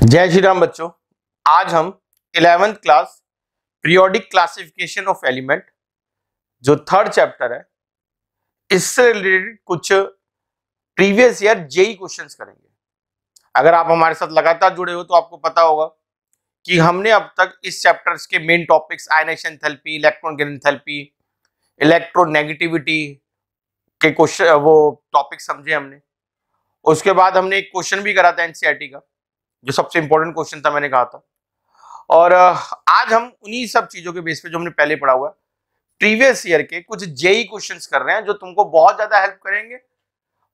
जय श्री राम बच्चों। आज हम eleventh class periodic classification of element, जो थर्ड चैप्टर है, इससे रिलेटेड कुछ प्रीवियस ईयर जेई क्वेश्चंस करेंगे। अगर आप हमारे साथ लगातार जुड़े हो तो आपको पता होगा कि हमने अब तक इस चैप्टर्स के main topics ionisation enthalpy electron enthalpy electronegativity के क्वेश्चन वो टॉपिक समझे हमने। उसके बाद हमने एक क्वेश्चन भी करा था एनसीईआरटी का। जो सबसे इंपॉर्टेंट क्वेश्चन था मैंने कहा था। और आज हम उन्हीं सब चीज़ों के बेस पे जो हमने पहले पढ़ा हुआ है प्रीवियस ईयर के कुछ जेई क्वेश्चंस कर रहे हैं जो तुमको बहुत ज़्यादा हेल्प करेंगे।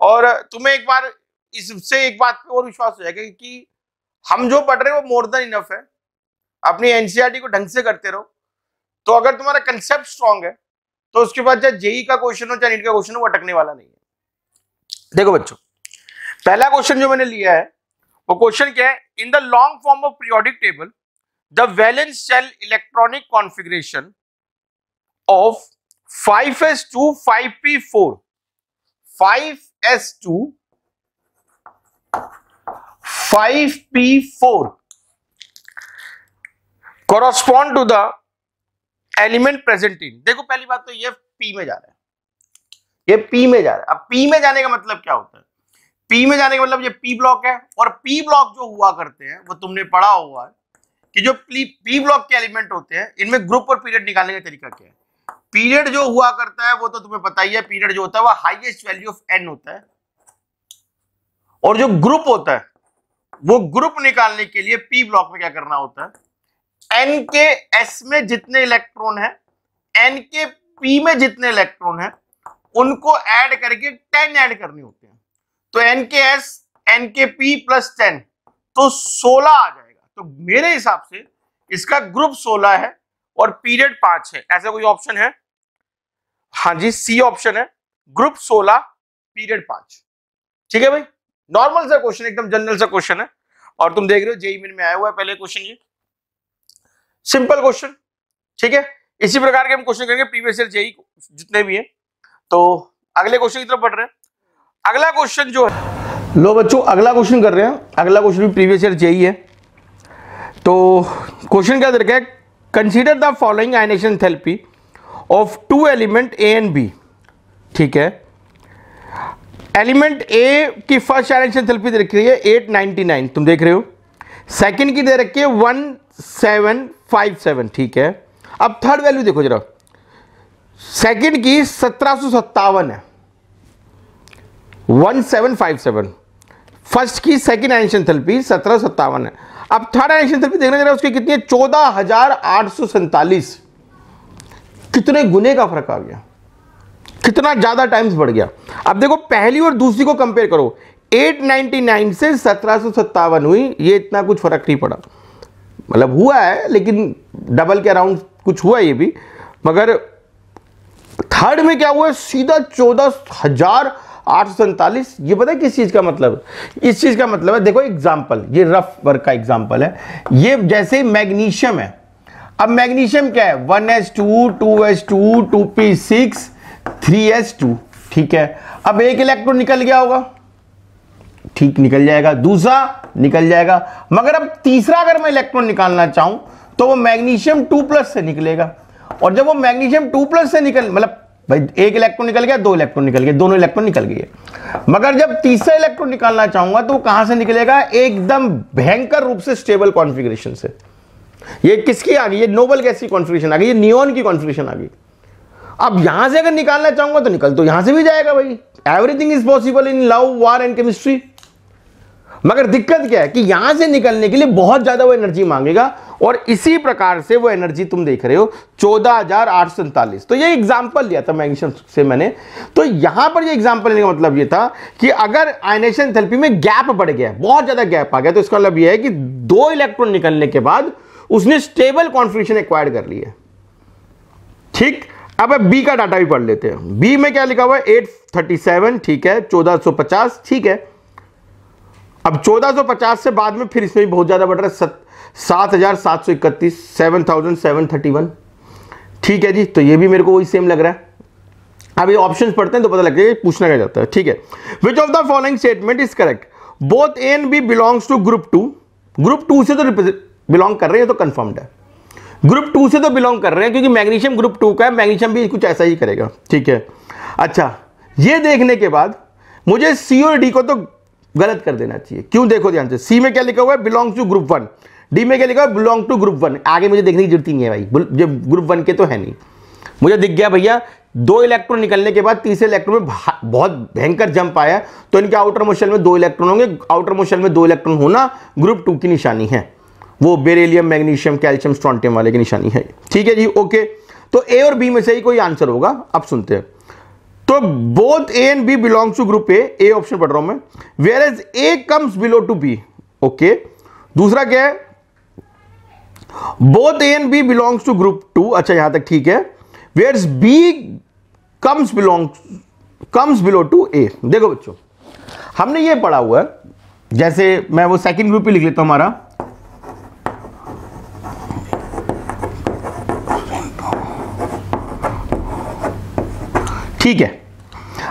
और, तुम्हें एक बार इससे एक बात पे और विश्वास हो जाएगा कि हम जो पढ़ रहे हैं वो मोर देन इनफ है। अपनी एनसीआरटी को ढंग से करते रहो। तो अगर तुम्हारा कंसेप्ट स्ट्रांग है तो उसके बाद चाहे जेई का क्वेश्चन हो, चाहे नीट का क्वेश्चन हो, वो अटकने वाला नहीं है। देखो बच्चों, पहला क्वेश्चन जो मैंने लिया है वो क्वेश्चन क्या है? In the long form of periodic table the valence shell electronic configuration of 5s2 5p4 5s2 5p4 correspond to the element present in देखो, पहली बात तो ये p में जा रहा है। ये p में जा रहा है। अब p में जाने का मतलब क्या होता है? पी में जाने का मतलब ये पी ब्लॉक है और पी ब्लॉक जो हुआ करते हैं, वो तुमने पढ़ा हुआ है कि जो पी ब्लॉक के एलिमेंट होते हैं, इनमें ग्रुप और पीरियड निकालने का तरीका क्या है? पीरियड जो हुआ करता है, वो तो तुम्हें पता ही है पीरियड जो होता है, वो हाईएस्ट वैल्यू ऑफ़ एन होता है। और जो ग्रुप होता है, वो ग्रुप निकालने के लिए पी ब्लॉक में क्या करना होता है? एन के एस में जितने इलेक्ट्रॉन है एन के पी में जितने इलेक्ट्रॉन है, उनको ऐड करके टेन ऐड करनी होते हैं। तो N K S N K P plus ten तो सोलह आ जाएगा। तो मेरे हिसाब से इसका ग्रुप सोलह है और पीरियड पाँच है। ऐसा कोई ऑप्शन है? हाँ जी सी ऑप्शन है। ग्रुप सोलह पीरियड पाँच। ठीक है भाई? नॉर्मल सा क्वेश्चन एकदम जनरल सा क्वेश्चन है। और तुम देख रहे हो जेई में आया हुआ है पहले क्वेश्चन ये। सिंपल क्वेश्चन ठीक है? इसी प्रकार के हम क्वेश्चन करेंगे प्रीवियस ईयर जेई जितने भी हैं। तो अगले क्वेश्चन की तरफ़ बढ़ रहे हैं। अगला क्वेश्चन जो है। लो बच्चों, अगला क्वेश्चन कर रहे हैं। अगला क्वेश्चन भी प्रीवियस ईयर चाहिए तो क्वेश्चन क्या दरकार है? Consider the following ionisation enthalpy of two element A and B ठीक है? एलिमेंट ए की फ़र्स्ट आइनेशन थेरेपी दे रखी है 899 तुम देख रहे हो? सेकंड की दे रखी है 1757 ठीक है? अब थर्ड वैल्यू देखो जरा। सेकंड की सत्रह है। 1757 फ़र्स्ट की सेकंड एनिशन थेरेपी सत्रह सत्तावन है। अब थर्ड एनिशन थेरेपी देखना जरा, उसकी कितनी है? चौदह हज़ार आठ सौ सैंतालीस। कितने गुने का फ़र्क आ गया। कितना ज़्यादा टाइम्स बढ़ गया। अब देखो, पहली और दूसरी को कंपेयर करो। 899 से सत्रह हुई, ये इतना कुछ फ़र्क नहीं पड़ा। मतलब हुआ है, लेकिन डबल के अराउंड कुछ हुआ ये भी। मगर थर्ड में क्या हुआ? सीधा चौदह हज़ार आठ सौ ये पता है किस चीज़ का मतलब? इस चीज़ का मतलब है, देखो एग्ज़ाम्पल ये रफ वर्क का एग्ज़ाम्पल है। ये जैसे मैग्नीशियम है, अब मैग्नीशियम क्या है? One S two two S two two P six three S two ठीक है? अब एक इलेक्ट्रॉन निकल गया होगा, ठीक, निकल जाएगा। दूसरा निकल जाएगा। मगर अब तीसरा अगर मैं इलेक्ट्रॉन निकालना चाहूँ तो वो मैग्नीशियम टू प्लस से निकलेगा। और जब वो मैग्नीशियम टू प्लस से निकल मतलब भाई, एक इलेक्ट्रॉन निकल गया, दो इलेक्ट्रॉन निकल गए, दोनों इलेक्ट्रॉन निकल गए। मगर जब तीसरा इलेक्ट्रॉन निकालना चाहूँगा तो कहाँ से निकलेगा? एकदम भयंकर रूप से स्टेबल कॉन्फ़िगरेशन से। ये किसकी आ गई? ये नोबल गैस की कॉन्फ़िगरेशन आ गई, ये नियोन की कॉन्फ़िगरेशन आ गई। अब यहाँ से अगर निकालना चाहूँगा तो निकल तो यहाँ से भी जाएगा भाई। Everything is possible in love war and chemistry मगर दिक्कत क्या है कि यहाँ से निकलने के लिए बहुत ज़्यादा वो एनर्जी मांगेगा और इसी प्रकार से वो एनर्जी तुम देख रहे हो, चौदह तो ये एग्ज़ाम्पल लिया था मैग्नीशियम से मैंने। तो यहाँ पर ये एग्ज़ाम्पल लेने का मतलब ये था कि अगर आयनेशन थेरेपी में गैप बढ़ गया, बहुत ज़्यादा गैप आ गया तो इसका मतलब यह है कि दो इलेक्ट्रॉन निकलने के बाद उसने स्टेबल कॉन्फिग्रेशन एक्वायर्ड कर लिया ठीक? अब बी का डाटा भी पढ़ लेते हैं। बी में क्या लिखा हुआ है? एट ठीक है, चौदह ठीक है। अब 1450 से बाद में फिर इसमें भी बहुत ज़्यादा बढ़ रहा है। सात हज़ार सात सौ इकतीस seven thousand seven thirty one ठीक है जी तो ये भी मेरे को वही सेम लग रहा है। अब ये ऑप्शंस पढ़ते हैं तो पता लग जाएगा पूछना क्या जाता है। ठीक है। Which of the following statement is correct both A and B belongs to group two group two से तो बिलोंग कर रहे हैं तो कंफर्म्ड है। ग्रुप टू से तो बिलोंग कर रहे हैं, क्योंकि मैग्नीशियम ग्रुप टू का है मैग्नीशियम भी कुछ ऐसा ही करेगा। ठीक है। अच्छा ये देखने के बाद मुझे सी और डी को तो गलत कर देना चाहिए। क्यों देखो ध्यान से सी में क्या लिखा हुआ है? Belong to group one D में क्या लिखा हुआ है? बिलोंग टू ग्रुप वन आगे मुझे देखने की ज़रूरत नहीं है भाई। ग्रुप वन के तो है नहीं। मुझे दिख गया भैया, दो इलेक्ट्रॉन निकलने के बाद तीसरे इलेक्ट्रॉन में बहुत भयंकर जंप आया। तो इनके आउटर मोशन में दो इलेक्ट्रॉन होंगे। आउटर मोशन में दो इलेक्ट्रॉन होना ग्रुप टू की निशानी है। वो बेरेलियम मैग्नीशियम कैल्शियम स्ट्रॉन्टियम वाले की निशानी है। ठीक है जी ओके तो ए और बी में से ही कोई आंसर होगा। अब सुनते हैं। तो both A and B belong to group A A option पढ़ रहा हूँ मैं. Whereas A comes below to B okay दूसरा क्या है? Both A and B belongs to group two अच्छा यहाँ तक ठीक है. Where B comes belong comes below to A देखो बच्चों, हमने ये पढ़ा हुआ है. जैसे मैं वो सेकंड ग्रुप ही लिख लेता हूँ हमारा. ठीक है.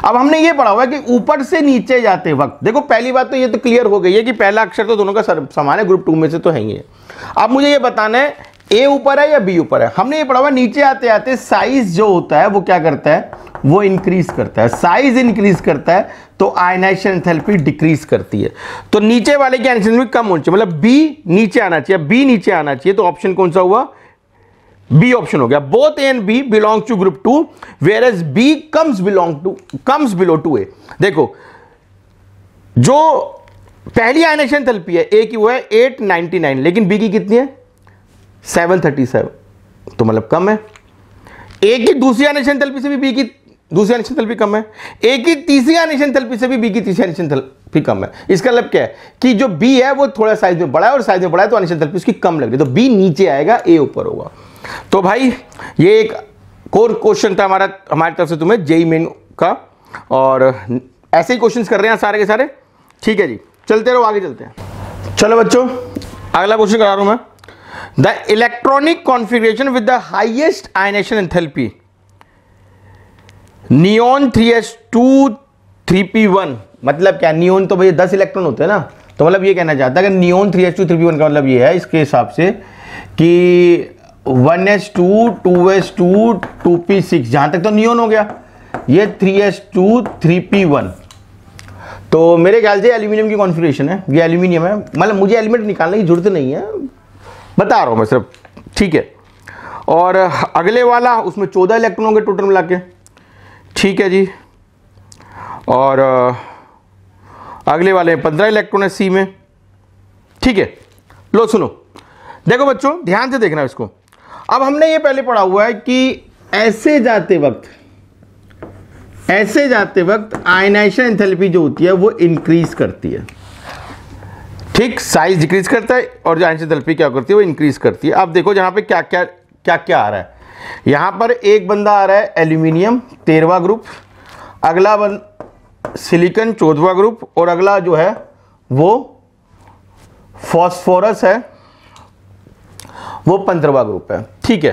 अब हमने ये पढ़ा हुआ है कि ऊपर से नीचे जाते वक्त, देखो पहली बात तो ये तो क्लियर हो गई है कि पहला अक्षर तो दोनों का समान है ग्रुप टू में से तो है ही है। अब मुझे ये बताना है ए ऊपर है या बी ऊपर है? हमने ये पढ़ा हुआ नीचे आते आते साइज़ जो होता है, वो क्या करता है? वो इंक्रीज करता है। साइज़ इंक्रीज करता है तो आयनाइजेशन एंथैल्पी डिक्रीज करती है। तो नीचे वाले की आयनाइजेशन कम होनी चाहिए मतलब बी नीचे आना चाहिए बी नीचे आना चाहिए तो ऑप्शन कौन सा हुआ? बी ऑप्शन हो गया. Both A and B belong to group two whereas B comes belong to comes below to A देखो, जो पहली आयनेशन तलपी है ए की वो है 899 लेकिन बी की कितनी है? 737 तो मतलब कम है. ए की दूसरी आयनेशन तलपी से भी बी की दूसरी आयनेशन थल्पी कम है। ए की तीसरी आयनेशन थल्पी से भी बी की तीसरी आयनेशन थल्पी कम है। इसका मतलब क्या है? कि जो बी है, वो थोड़ा साइज़ में बड़ा है और साइज़ में बड़ा है तो आयनेशन थल्पी उसकी कम लग रही तो बी नीचे आएगा ए ऊपर होगा। तो भाई, ये एक कोर क्वेश्चन था हमारा, हमारी तरफ़ से तुम्हें जेई मेन का। और ऐसे ही क्वेश्चन कर रहे हैं सारे के सारे। ठीक है जी, चलते रहो, आगे चलते हैं। चलो बच्चों, अगला क्वेश्चन करा रहा हूँ मैं। The electronic configuration with the highest ionisation enthalpy neon three S two three P one मतलब क्या? नियोन तो भैया दस इलेक्ट्रॉन होते हैं ना? तो मतलब ये कहना चाहता है कि neon three S two three P one का मतलब ये है, इसके हिसाब से कि one S two two S two two P six जहाँ तक तो नियोन हो गया। ये three S two three P one तो मेरे ख्याल से एल्यूमिनियम की कॉन्फ़िगरेशन है। ये एल्यूमिनियम है। मतलब मुझे एलिमेंट निकालने की ज़रूरत नहीं है। बता रहा हूँ मैं सिर्फ़। ठीक है। और अगले वाला, उसमें चौदह इलेक्ट्रॉन होंगे टोटल मिला के। ठीक है जी। और अगले वाले हैं पंद्रह इलेक्ट्रॉन है सी में। ठीक है। लो, सुनो। देखो बच्चों, ध्यान से देखना इसको। अब हमने ये पहले पढ़ा हुआ है कि ऐसे जाते वक्त, ऐसे जाते वक्त आयनाइजेशन एंथैल्पी जो होती है, वो इंक्रीज करती है। ठीक साइज़ डिक्रीज करता है और जो आयनाइजेशन एंथैल्पी क्या करती है, वो इंक्रीज करती है। अब देखो जहाँ पे क्या क्या क्या क्या आ रहा है। यहाँ पर एक बंदा आ रहा है, एल्यूमिनियम तेरहवा ग्रुप। अगला बन, सिलिकन, चौदवा ग्रुप। और अगला जो है, वो फॉस्फोरस है। वो पंद्रहवा ग्रुप है। ठीक है।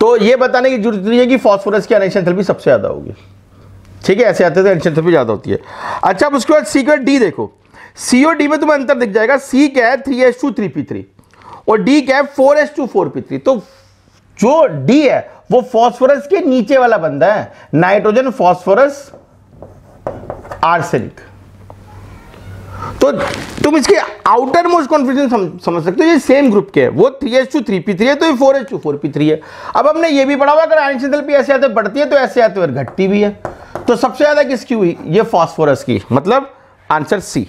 तो ये बताने की ज़रूरत नहीं है कि फॉस्फोरस की अनेक्शन थेरेपी सबसे ज़्यादा होगी। ठीक है, ऐसे आते थे अनेक्शन थेरेपी ज़्यादा होती है। अच्छा अब उसके बाद सी का डी देखो। सी और डी में तुम्हें अंतर दिख जाएगा। सी क्या है? Three S two three P three और डी क्या है? Four S two four P three तो जो डी है, वो फॉस्फोरस के नीचे वाला बंदा है। नाइट्रोजन फॉस्फोरस आर्सेनिक तो तुम इसके आउटर मोस्ट कॉन्फ्यूजन समझ सकते हो, ये सेम ग्रुप के वो three H two three P three है तो ये four H two four P three है। अब हमने ये भी पढ़ा हुआ, अगर आयनिक पी ऐसे आते बढ़ती है तो ऐसे आते हुए घटती भी है। तो सबसे ज़्यादा किसकी हुई? ये फॉस्फोरस की। मतलब आंसर सी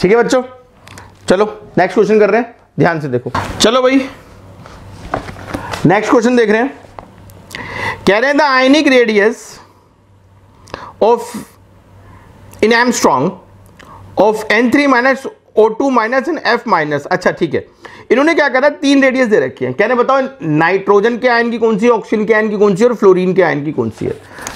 ठीक है बच्चों? चलो नेक्स्ट क्वेश्चन कर रहे हैं। ध्यान से देखो। चलो भाई नेक्स्ट क्वेश्चन देख रहे हैं। कह रहे हैं the ionic radius of in angstrom of N three minus O two minus and F minus अच्छा ठीक है। इन्होंने क्या करा? तीन रेडियस दे रखी है। कहने बताओ नाइट्रोजन के आयन की कौन सी ऑक्सीजन के आयन की कौन सी और फ्लोरीन के आयन की कौन सी है?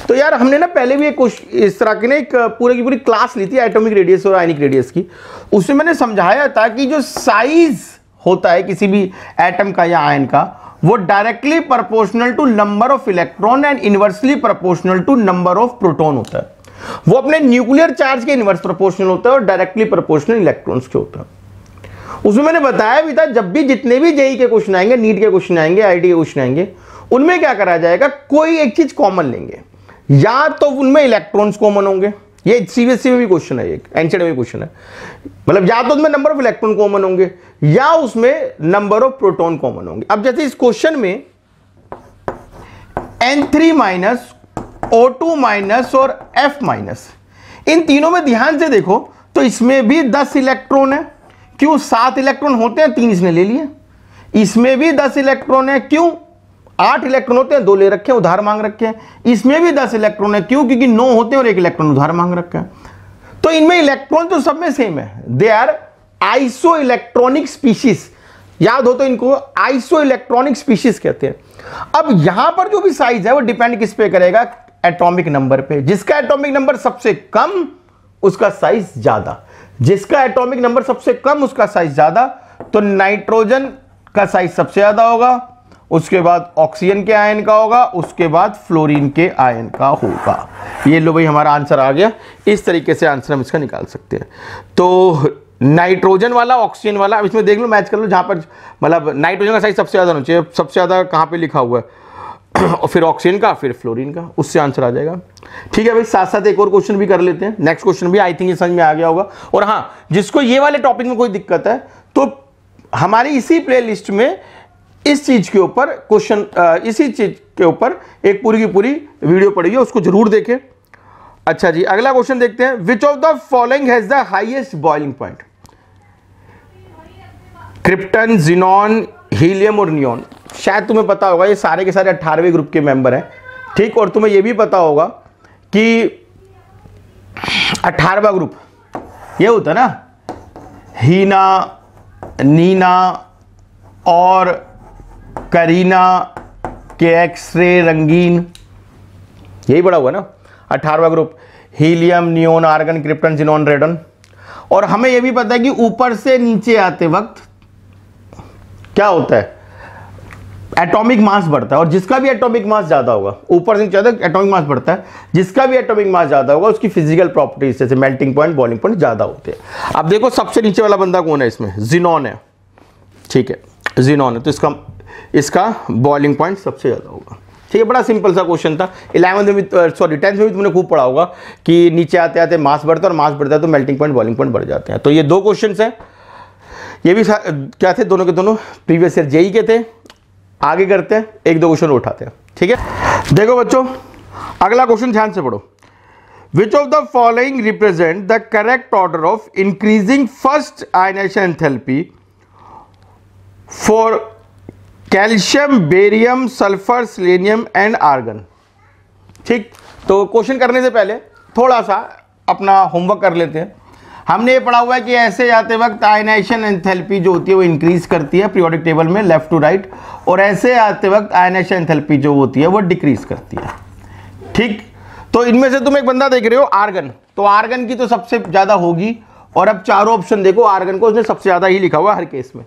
तो यार, हमने ना पहले भी एक इस तरह की ना एक पूरे की पूरी क्लास ली थी एटॉमिक रेडियस और आयनिक रेडियस की। उसमें मैंने समझाया था कि जो साइज़ होता है किसी भी एटम का या आयन का वो directly proportional to number of electron and inversely proportional to number of proton होता है। वो अपने न्यूक्लियर चार्ज के इनवर्स प्रोपोर्शनल होता है और डायरेक्टली प्रोपोर्शनल इलेक्ट्रॉन्स के होता है। उसमें मैंने बताया भी था, जब भी जितने भी जेई के क्वेश्चन आएँगे, नीट के क्वेश्चन आएँगे आईडी के क्वेश्चन आएँगे, उनमें क्या करा जाएगा, कोई एक चीज़ कॉमन लेंगे। या तो उनमें इलेक्ट्रॉन्स कॉमन होंगे। ये सीबीएसई में भी क्वेश्चन है एक एनसीडी में क्वेश्चन है। मतलब या तो उसमें नंबर ऑफ़ इलेक्ट्रॉन कॉमन होंगे, या उसमें नंबर ऑफ़ प्रोटॉन कॉमन होंगे। अब जैसे इस क्वेश्चन में N three minus O two minus और एफ़ माइनस इन तीनों में ध्यान से देखो तो इसमें भी दस इलेक्ट्रॉन है। क्यों? सात इलेक्ट्रॉन होते हैं, तीन इसने ले लिए। इसमें भी दस इलेक्ट्रॉन है, क्यों? आठ इलेक्ट्रॉन होते हैं, दो ले रखे हैं, उधार मांग रखे हैं। इसमें भी दस इलेक्ट्रॉन है, क्यों? क्योंकि नौ होते हैं और एक इलेक्ट्रॉन उधार मांग रखे हैं। तो इनमें इलेक्ट्रॉन तो सब में सेम है। They are isoelectronic species याद हो तो इनको आइसो इलेक्ट्रॉनिक स्पीशीज कहते हैं। अब यहाँ पर जो भी साइज़ है, वो डिपेंड किस पे करेगा? एटॉमिक नंबर पे। जिसका एटॉमिक नंबर सबसे कम, उसका साइज़ ज़्यादा। जिसका एटॉमिक नंबर सबसे कम, उसका साइज़ ज़्यादा। तो नाइट्रोजन का साइज़ सबसे ज़्यादा होगा। उसके बाद ऑक्सीजन के आयन का होगा, उसके बाद फ्लोरीन के आयन का होगा। ये लो भाई, हमारा आंसर आ गया। इस तरीके से आंसर हम इसका निकाल सकते हैं। तो नाइट्रोजन वाला ऑक्सीजन वाला इसमें देख लो मैच कर लो, जहाँ पर मतलब नाइट्रोजन का साइज़ सबसे ज़्यादा होना चाहिए। सबसे ज़्यादा कहाँ पे लिखा हुआ है? और फिर ऑक्सीजन का, फिर फ्लोरीन का, उससे आंसर आ जाएगा। ठीक है भाई साथ साथ एक और क्वेश्चन भी कर लेते हैं। नेक्स्ट क्वेश्चन भी आई थिंक ये समझ में आ गया होगा। और हाँ जिसको ये वाले टॉपिक में कोई दिक्कत है तो हमारी इसी प्लेलिस्ट में इस चीज़ के ऊपर क्वेश्चन इसी चीज़ के ऊपर एक पूरी की पूरी वीडियो पड़ी है, उसको ज़रूर देखें। अच्छा जी, अगला क्वेश्चन देखते हैं। Which of the following has the highest boiling point krypton xenon helium और नियोन शायद तुम्हें पता होगा, ये सारे के सारे अट्ठारहवें ग्रुप के मेंबर हैं। ठीक, और तुम्हें ये भी पता होगा कि अठारहवा ग्रुप ये होता ना? हीना, नीना और करीना के एक्सरे रंगीन। यही बड़ा हुआ ना? अठारवा group, helium, neon, argon, krypton, xenon, radon. और हमें यह भी पता है कि ऊपर से नीचे आते वक्त क्या होता है? एटॉमिक मास बढ़ता है और जिसका भी एटॉमिक मास ज़्यादा होगा, ऊपर से ज़्यादा एटॉमिक मास बढ़ता है। जिसका भी एटॉमिक मास ज़्यादा होगा, उसकी फ़िज़िकल प्रॉपर्टीज़ जैसे मेल्टिंग पॉइंट बॉइलिंग पॉइंट ज़्यादा होते हैं। अब देखो सबसे नीचे वाला बंदा कौन है इसमें? जिनोन है। ठीक है जिनोन है। तो इसका इसका बॉइलिंग पॉइंट सबसे ज़्यादा होगा। ठीक है, बड़ा सिंपल सा क्वेश्चन था। इलेवंथ में सॉरी टेंथ में भी तुमने खूब पढ़ा होगा कि नीचे आते आते मास बढ़ता है और मास बढ़ता है तो मेल्टिंग पॉइंट बॉइलिंग पॉइंट बढ़ जाते हैं। तो ये दो क्वेश्चन हैं। ये भी क्या थे दोनों के दोनों? प्रीवियस ईयर जेई के थे, आगे करते हैं, एक दो क्वेश्चन उठाते हैं। ठीक है? देखो बच्चों, अगला क्वेश्चन ध्यान से पढ़ो। Which of the following represent the correct order of increasing first ionisation enthalpy for calcium, barium, sulphur, selenium and argon. ठीक? तो क्वेश्चन करने से पहले थोड़ा सा अपना होमवर्क कर लेते हैं। हमने ये पढ़ा हुआ है कि ऐसे जाते वक्त आयनाइजेशन एंथैल्पी जो होती है वो इंक्रीज करती है पीरियोडिक टेबल में लेफ़्ट टू राइट और ऐसे आते वक्त आयनाइजेशन एंथैल्पी जो होती है वो डिक्रीज करती है। ठीक? तो इनमें से तुम एक बंदा देख रहे हो, आर्गन। तो आर्गन की तो सबसे ज़्यादा होगी, और अब चारों ऑप्शन देखो, आर्गन को उसने सबसे ज़्यादा ही लिखा हुआ हर केस में।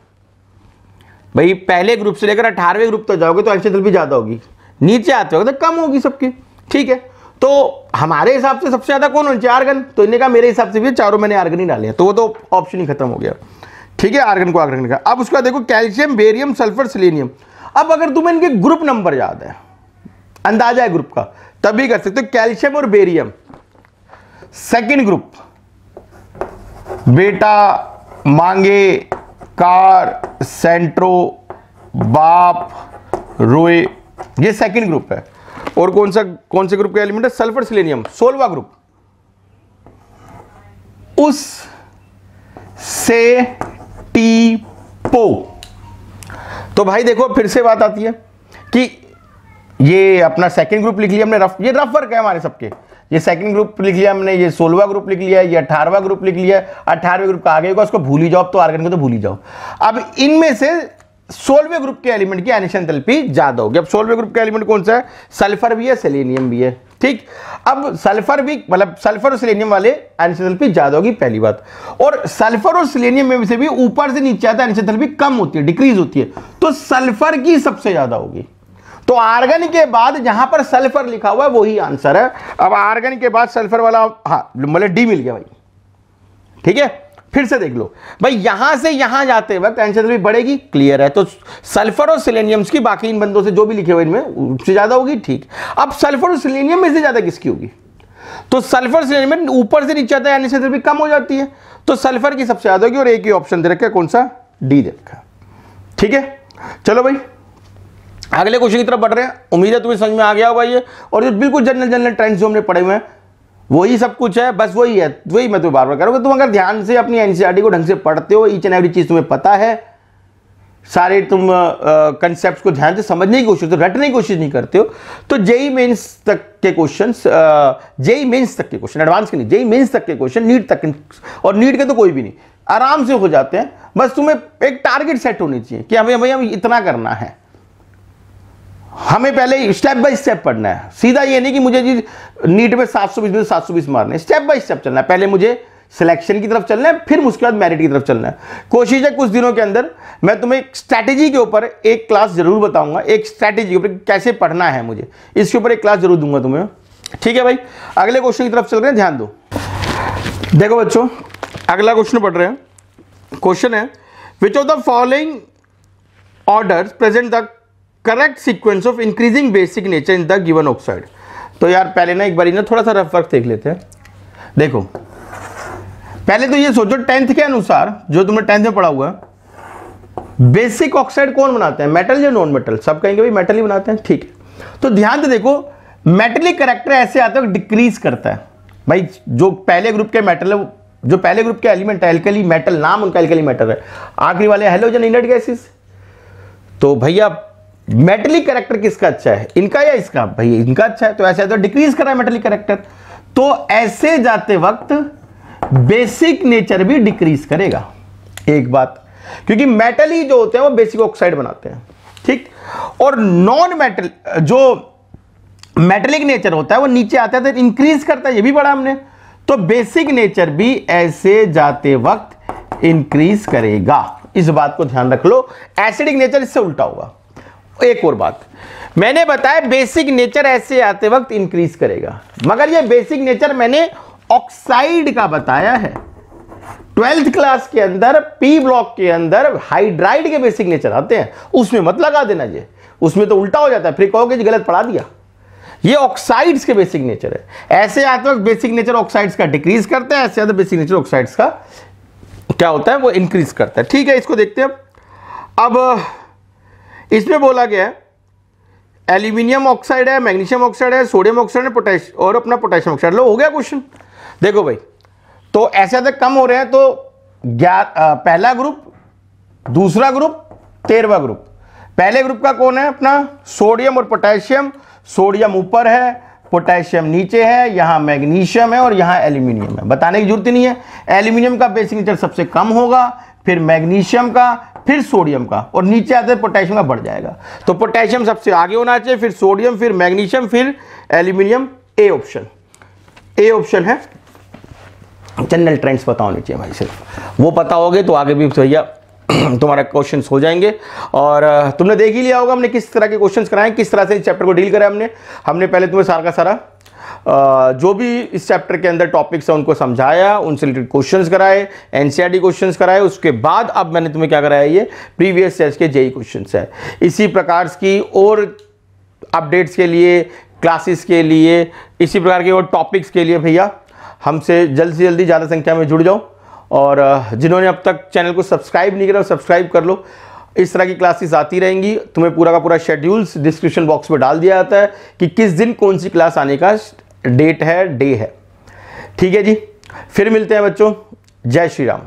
भाई, पहले ग्रुप से लेकर अठारहवें ग्रुप तक जाओगे तो एंशन भी ज़्यादा होगी। नीचे आते हो तो कम होगी सबकी, ठीक है? तो हमारे हिसाब से सबसे ज़्यादा कौन होना चाहिए? आर्गन तो इन्हें कहा, मेरे हिसाब से भी चारों मैंने आर्गन ही डाले तो वो तो ऑप्शन ही खत्म हो गया। ठीक है आर्गन को आर्गन का अब उसका देखो कैल्शियम बेरियम सल्फ़र सिलेनियम अब अगर तुम्हें इनके ग्रुप नंबर याद है, अंदाज़ा है ग्रुप का, तभी कर सकते हो। कैल्शियम और बेरियम सेकेंड ग्रुप बेटा, मांगे, कार सेंट्रो, बाप, रोए, ये सेकंड ग्रुप है। और कौन सा कौन से ग्रुप का एलिमेंट है? सल्फ़र सिलेनियम सोलवा ग्रुप उस से टी पो। तो भाई देखो, फिर से बात आती है कि ये अपना सेकंड ग्रुप लिख लिया हमने रफ ये रफ वर्क है हमारे सबके। ये सेकंड ग्रुप लिख लिया हमने, ये सोलवा ग्रुप लिख लिया, ये अठारवा ग्रुप लिख लिया, अठारहवें ग्रुप का आगे होगा, उसको भूल जाओ तो आर्गन को तो भूल जाओ। अब इनमें से सोलवे ग्रुप के एलिमेंट की एनिशन तल्पी ज़्यादा होगी। अब सोलवे ग्रुप का एलिमेंट कौन सा है? सल्फ़र भी है सेलेनियम भी है। ठीक? अब सल्फ़र भी मतलब सल्फ़र और सिलेनियम वाले एनिशन ज़्यादा होगी, पहली बात। और सल्फ़र और सिलेनियम में से भी ऊपर से नीचे आता है एनिशन कम होती है डिक्रीज होती है। तो सल्फ़र की सबसे ज़्यादा होगी। तो आर्गन के बाद जहाँ पर सल्फ़र लिखा हुआ है, वही आंसर है। अब आर्गन के बाद सल्फ़र वाला हाँ मतलब डी मिल गया भाई। ठीक है? फिर से देख लो। भाई, यहाँ से यहाँ जाते वक्त एंशन भी बढ़ेगी क्लियर है। तो सल्फ़र और सिलेनियम्स की बाकी इन बंदों से जो भी लिखे हुए इनमें, उससे ज़्यादा होगी, ठीक। अब सल्फ़र और सिलेनियम में से ज़्यादा किसकी होगी? तो सल्फ़र सिलेनियम ऊपर से नीचे आता है एनएसएल भी कम हो जाती है। तो सल्फ़र की सबसे ज़्यादा होगी, और एक ही ऑप्शन दे रखा है, कौन सा? डी दे रखा ठीक है? चलो भाई अगले क्वेश्चन की तरफ़ बढ़ रहे हैं। उम्मीद है तुम्हें समझ में आ गया होगा ये। और ये बिल्कुल जनरल जनरल ट्रेंड्स जो हमने पढ़े हुए हैं, वही सब कुछ है, बस वही है, वही मैं तुम्हें बार बार करूँगा तुम अगर ध्यान से अपनी एनसीआरटी को ढंग से पढ़ते हो ईच एंड एवरी चीज़ तुम्हें पता है, सारे तुम कंसेप्ट को ध्यान से समझने की कोशिश, रटने की कोशिश नहीं करते हो तो जेई मेन्स तक के क्वेश्चन जेई मेंस तक के क्वेश्चन एडवांस के नहीं जेई मेंस तक के क्वेश्चन नीट तक और नीट के तो कोई भी नहीं, आराम से हो जाते हैं, बस तुम्हें एक टारगेट सेट होनी चाहिए कि हमें हमें इतना करना है। हमें पहले स्टेप बाय स्टेप पढ़ना है। सीधा ये नहीं कि मुझे जी नीट में सात सौ बीस में सात सौ बीस मारने स्टेप बाय स्टेप चलना है। पहले मुझे सिलेक्शन की तरफ़ चलना है, फिर उसके बाद मेरिट की तरफ़ चलना है। कोशिश है कुछ दिनों के अंदर मैं तुम्हें स्ट्रैटेजी के ऊपर एक क्लास ज़रूर बताऊँगा। एक स्ट्रैटेजी के ऊपर कैसे पढ़ना है मुझे। इसके ऊपर एक क्लास ज़रूर दूँगा तुम्हें। ठीक है भाई? अगले क्वेश्चन की तरफ़ चल रहे हैं। ध्यान दो। देखो बच्चों, अगला क्वेश्चन पढ़ रहे हैं। क्वेश्चन है which of the following order present the correct sequence of increasing basic nature in the given oxide तो यार, पहले ना एक बार ना थोड़ा सा रफ वर्क देख लेते हैं। देखो, पहले तो ये सोचो टेंथ के अनुसार, जो तुमने टेंथ में पढ़ा हुआ है बेसिक ऑक्साइड कौन बनाते हैं? मेटल या नॉन मेटल सब कहेंगे भाई मेटल ही बनाते हैं, ठीक है। तो ध्यान से देखो मेटलिक करेक्टर ऐसे आता है डिक्रीज करता है। भाई, जो पहले ग्रुप के मेटल है, जो पहले ग्रुप के एलिमेंट है एल्कली मेटल नाम उनका एल्कली मेटल है। आखिरी वाले हेलोजन इनर्ट गैसेस तो भैया मेटलिक करेक्टर किसका अच्छा है? इनका या इसका? भाई, इनका अच्छा है तो ऐसे तो डिक्रीज करा है मेटलिक करेक्टर। तो ऐसे जाते वक्त बेसिक नेचर भी डिक्रीज करेगा। एक बात, क्योंकि मेटल ही जो होते हैं वो बेसिक ऑक्साइड बनाते हैं, ठीक? और नॉन मेटल जो मेटलिक नेचर होता है वो नीचे आता है तो इंक्रीज करता है, ये भी पढ़ा हमने। तो बेसिक नेचर भी ऐसे जाते वक्त इंक्रीज करेगा। इस बात को ध्यान रख लो। एसिडिक नेचर इससे उल्टा होगा। एक और बात। मैंने बताया बेसिक नेचर ऐसे आते वक्त इंक्रीज करेगा। मगर ये बेसिक नेचर मैंने ऑक्साइड का बताया है। ट्वेल्थ क्लास के अंदर पी ब्लॉक के अंदर हाइड्राइड के बेसिक नेचर आते हैं। उसमें मत लगा देना ये। उसमें तो उल्टा हो जाता है। फिर कहोगे जी, गलत पढ़ा दिया। ये ऑक्साइड्स के बेसिक नेचर है। ऐसे आते वक्त बेसिक नेचर ऑक्साइड्स का डिक्रीज करते हैं, ऐसे आते बेसिक नेचर ऑक्साइड्स का क्या होता है, वो इंक्रीज करता है। ठीक है, इसको देखते हैं। अब इसमें बोला गया है, एल्यूमिनियम ऑक्साइड है, मैग्नीशियम ऑक्साइड है, सोडियम ऑक्साइड है, पोटेश, और अपना पोटेशियम ऑक्साइड। लो, हो गया क्वेश्चन देखो भाई तो ऐसे तक कम हो रहे हैं तो पहला ग्रुप दूसरा ग्रुप तेरहवा ग्रुप पहले ग्रुप का कौन है अपना? सोडियम और पोटेशियम। सोडियम ऊपर है, पोटेशियम नीचे है, यहाँ मैग्नीशियम है और यहाँ एल्यूमिनियम है। बताने की ज़रूरत नहीं है। एल्यूमिनियम का बेसिक नेचर सबसे कम होगा फिर मैग्नीशियम का, फिर सोडियम का, और नीचे आते पोटेशियम का बढ़ जाएगा। तो पोटेशियम सबसे आगे होना चाहिए, फिर सोडियम, फिर मैग्नीशियम, फिर aluminium, A option. A option है। जनरल ट्रेंड्स पता होने चाहिए भाई, सिर्फ़। वो पता होगे तो आगे भी भैया तुम्हारा क्वेश्चंस हो जाएँगे। और तुमने देख ही लिया होगा हमने किस तरह के क्वेश्चंस कराए, किस तरह से इस चैप्टर को डील करा हमने। हमने पहले तुम्हें सारा का सारा जो भी इस चैप्टर के अंदर टॉपिक्स है, उनको समझाया, उनसे रिलेटेड क्वेश्चंस कराए एनसीईआरटी क्वेश्चंस कराए, उसके बाद अब मैंने तुम्हें क्या कराया, ये प्रीवियस टेस्ट के जेई क्वेश्चंस है। इसी प्रकार की और अपडेट्स के लिए क्लासेस के लिए, इसी प्रकार के और टॉपिक्स के लिए भैया, हमसे जल्द से जल्दी ज़्यादा संख्या में जुड़ जाओ। और जिन्होंने अब तक चैनल को सब्सक्राइब नहीं करा सब्सक्राइब कर लो। इस तरह की क्लासेस आती रहेंगी। तुम्हें पूरा का पूरा शेड्यूल्स डिस्क्रिप्शन बॉक्स में डाल दिया जाता है कि किस दिन कौन सी क्लास आने का डेट है डे है। ठीक है जी? फिर मिलते हैं बच्चों। जय श्री राम।